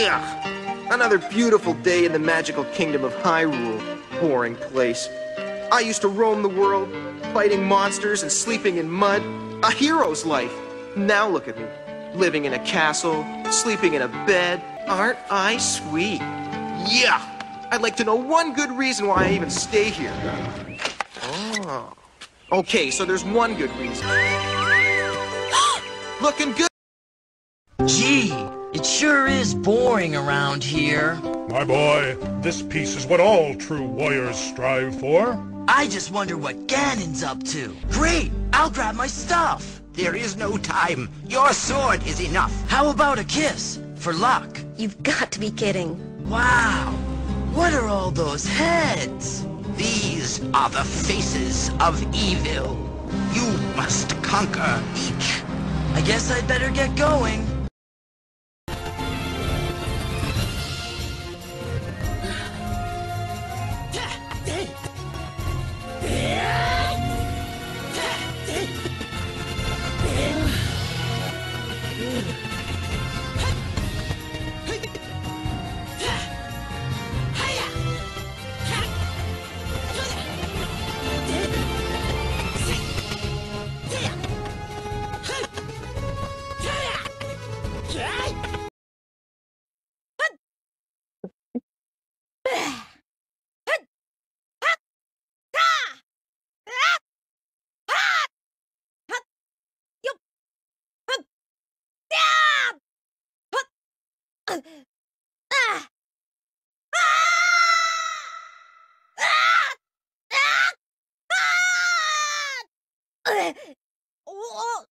Another beautiful day in the magical kingdom of Hyrule. Boring place. I used to roam the world, fighting monsters and sleeping in mud. A hero's life. Now look at me. Living in a castle, sleeping in a bed. Aren't I sweet? Yeah! I'd like to know one good reason why I even stay here. Oh. Okay, so there's one good reason. Looking good. Gee, it sure is boring around here. My boy, this peace is what all true warriors strive for. I just wonder what Ganon's up to. Great, I'll grab my stuff. There is no time. Your sword is enough. How about a kiss? For luck. You've got to be kidding. Wow, what are all those heads? These are the faces of evil. You must conquer each. I guess I'd better get going. おっ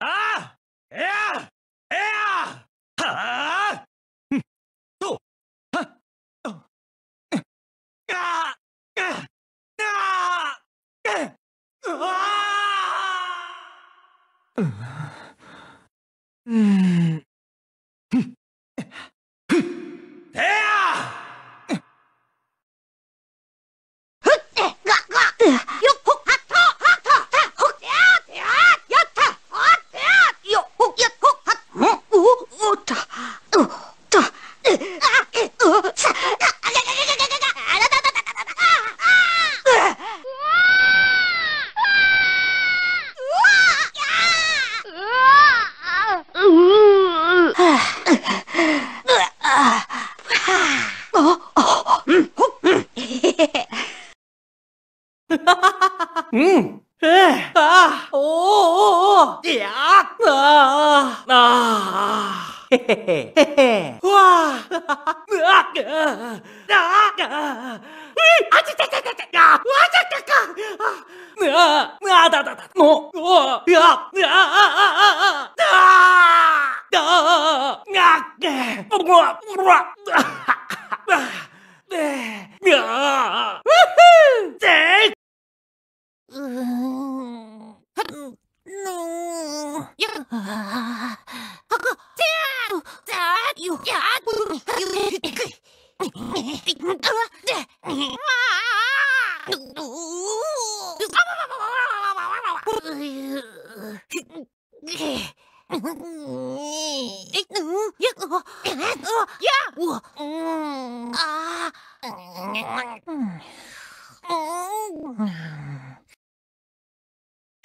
Ah! Yeah! Yeah! Ha! うん。え、ああ、おおおいやああ、ああ、へへへ、へ。へ、わあ、うわあ、あ。あ、ああ、あちゃちゃちゃちゃ、ち、わちゃちゃか、ち、あ、ちだちだ、ちう、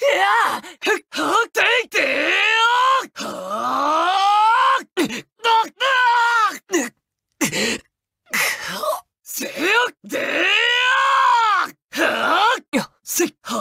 야!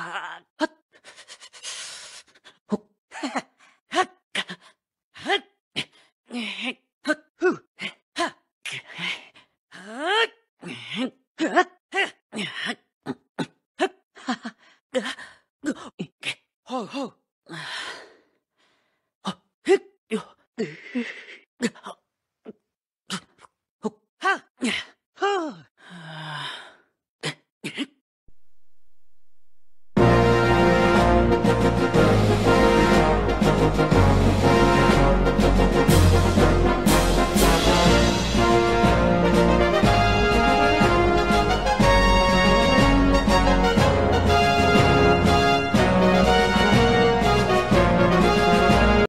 はっ、はっ、はっ、か、はっ、はっ、ふ、はっ、はっ、はっ、はっ、はっ、はっ、